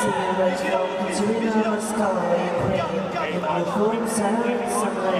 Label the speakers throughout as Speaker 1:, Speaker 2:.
Speaker 1: Sierra Serena Sky, Ukraine, with Lord Sarah and Sunlight.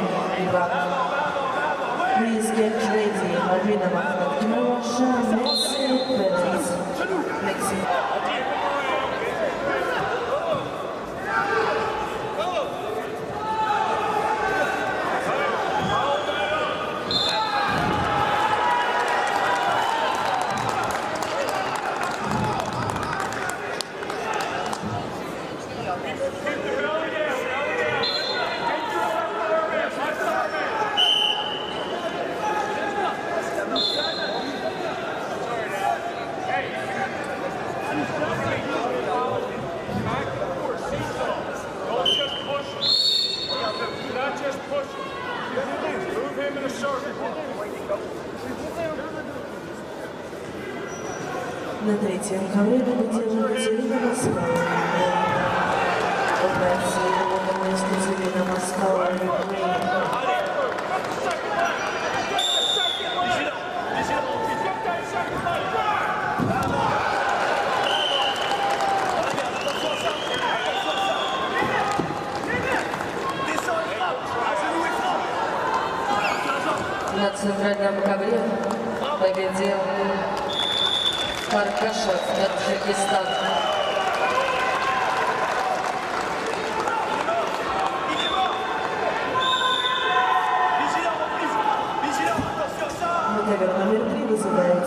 Speaker 2: На третьем ковре победила Екатерина Москва. Фонатирована Екатерина Москва,
Speaker 3: На центральном ковре победил Каркашев, Таджикистан.
Speaker 2: Номер три вызывает